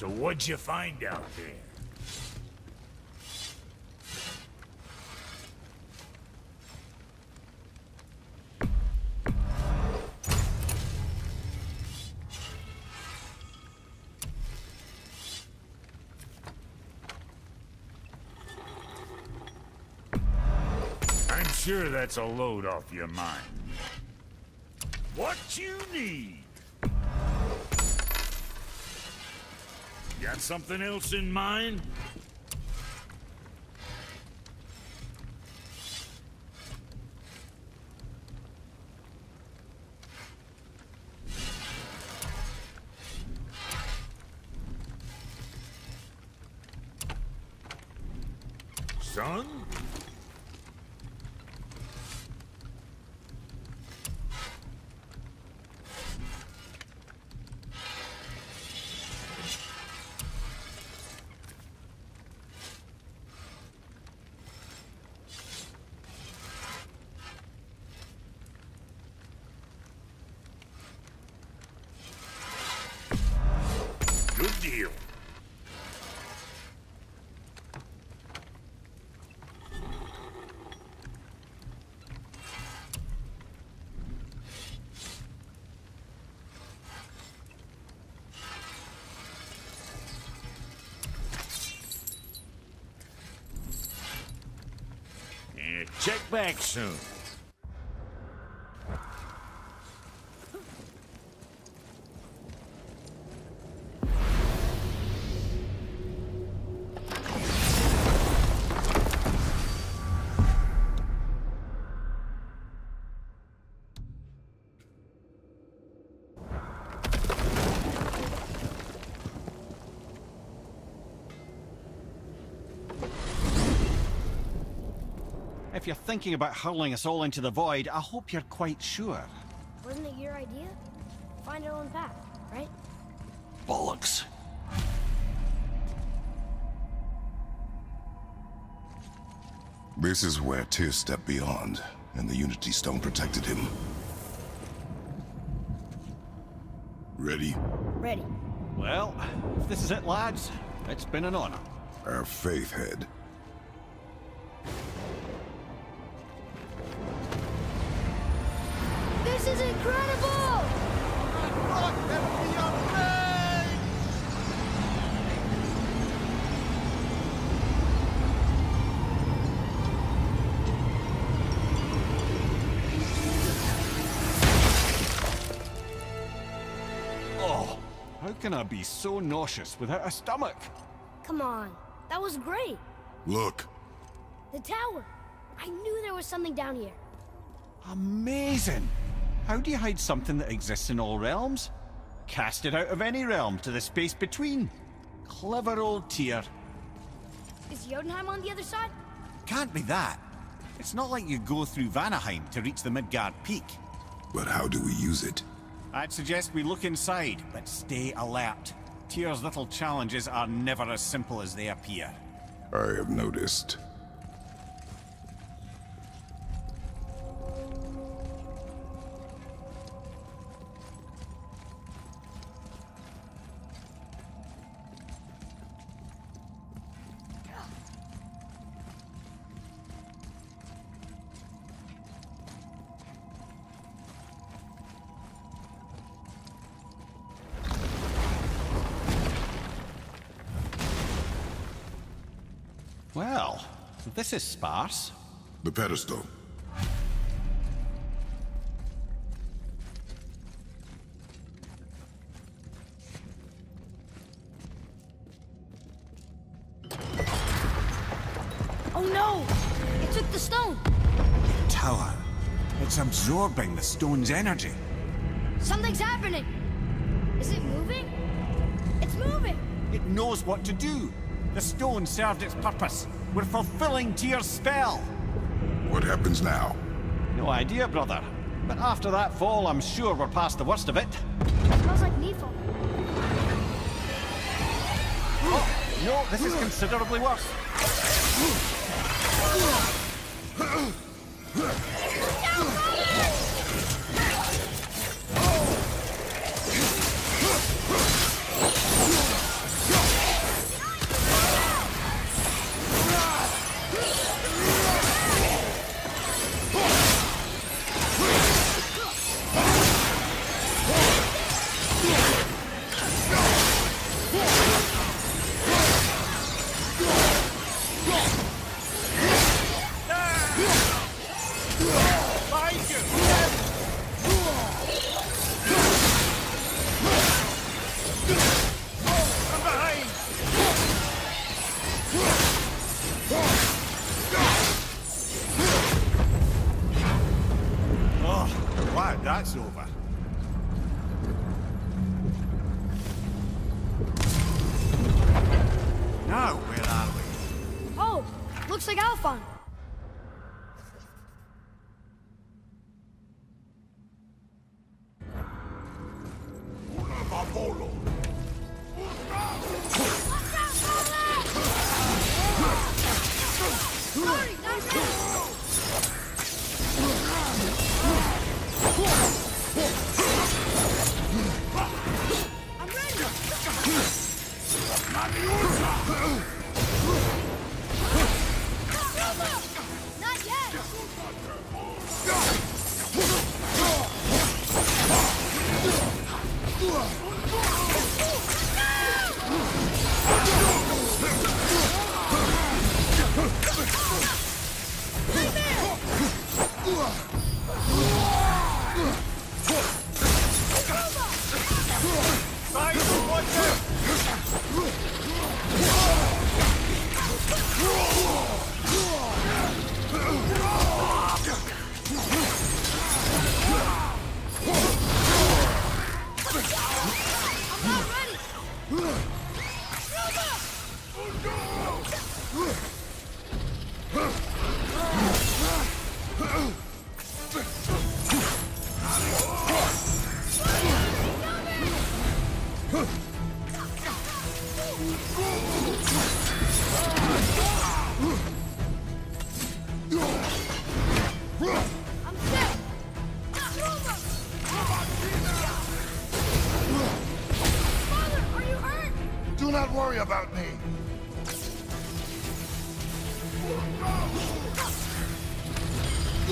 So what'd you find out there? I'm sure that's a load off your mind. What you need? Got something else in mind? Son? Back soon. If you're thinking about hurling us all into the void, I hope you're quite sure. Wasn't it your idea? Find our own path, right? Bollocks. This is where Tyr stepped beyond, and the Unity Stone protected him. Ready? Ready. Well, if this is it, lads, it's been an honor. Our faith head. Can I be so nauseous without a stomach? Come on, that was great. Look, The tower. I knew there was something down here. Amazing! How do you hide something that exists in all realms? Cast it out of any realm to the space between. Clever old Tyr. Is Jotunheim on the other side? Can't be that. It's not like you go through Vanaheim to reach the Midgard Peak. but how do we use it? I'd suggest we look inside, but stay alert. Tyr's little challenges are never as simple as they appear. I have noticed. Well, this is sparse. The pedestal. Oh no! It took the stone! The tower. It's absorbing the stone's energy. Something's happening! Is it moving? It's moving! It knows what to do. The stone served its purpose. We're fulfilling Tyr's spell. What happens now? No idea, brother. But after that fall, I'm sure we're past the worst of it. smells like Nepal. Oh, no, this is considerably worse.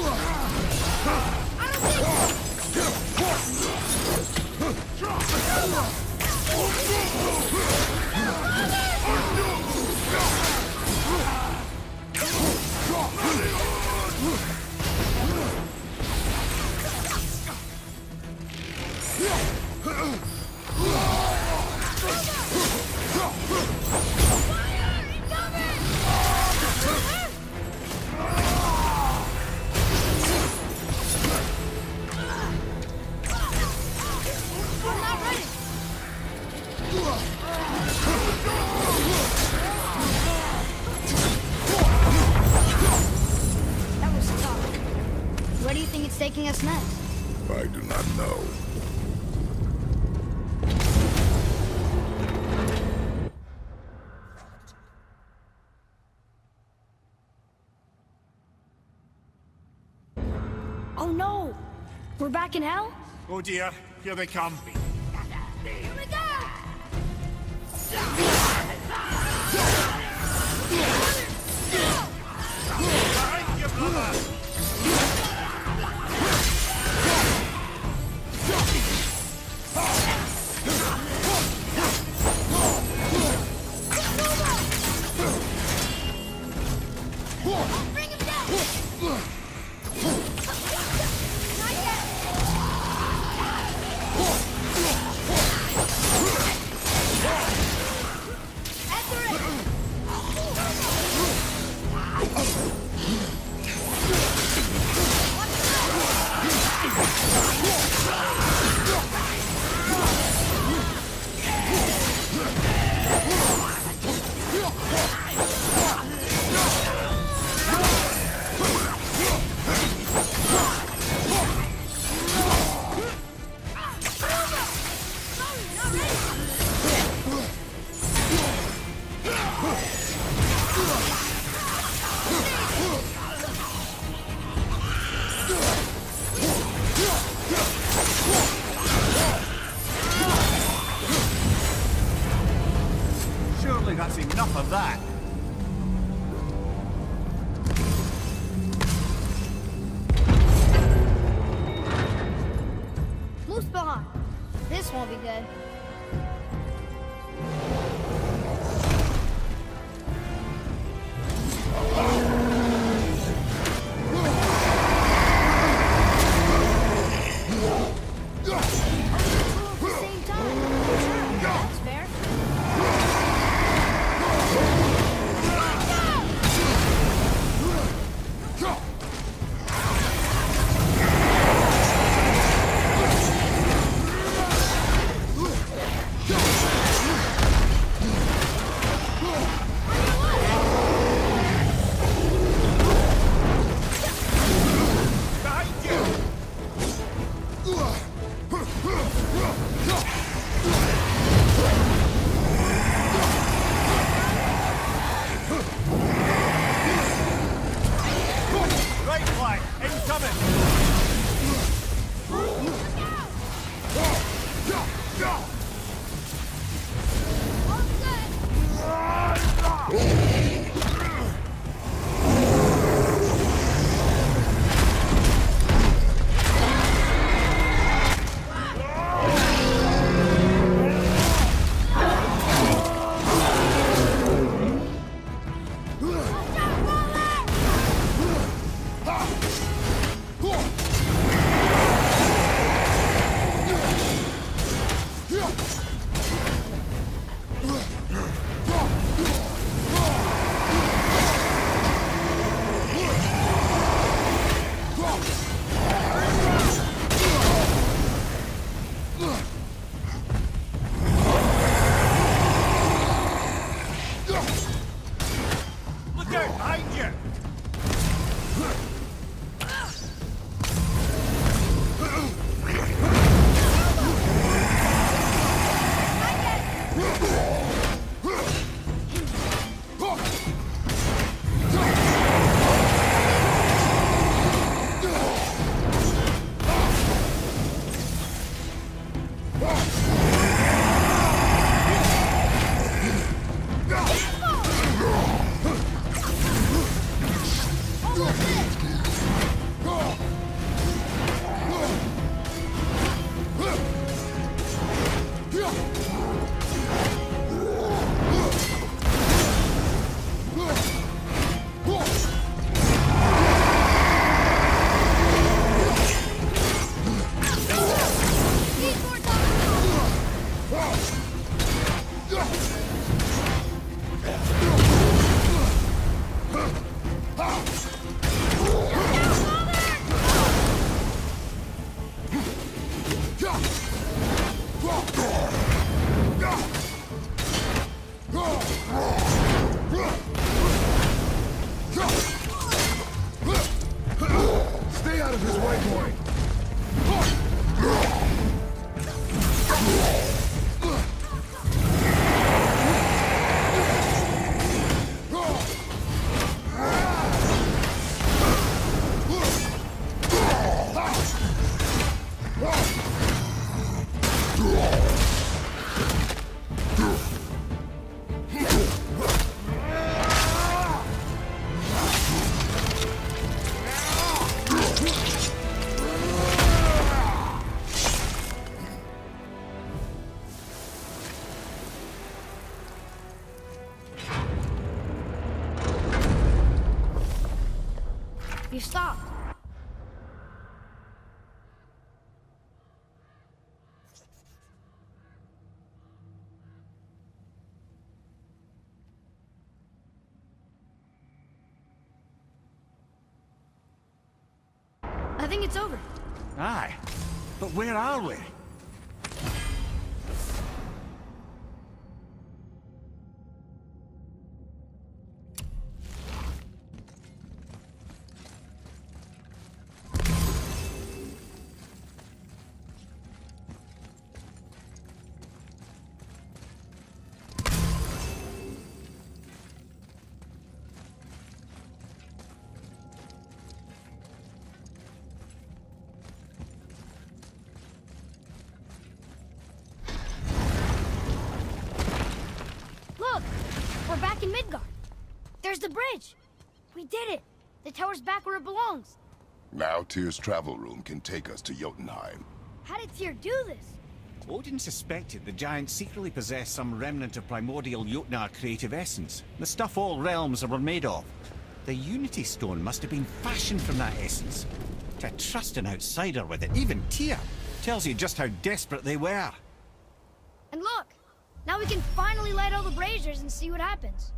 哈哈 hell? Oh dear, here they come. Here we go! Brother! You stopped. I think it's over. Aye. But where are we? Midgard. There's the bridge. We did it. The tower's back where it belongs. Now Tyr's travel room can take us to Jotunheim. How did Tyr do this? Odin suspected the giants secretly possessed some remnant of primordial Jotnar creative essence, the stuff all realms were made of. The Unity Stone must have been fashioned from that essence. To trust an outsider with it, even Tyr, tells you just how desperate they were. And look! Now we can finally light all the braziers and see what happens.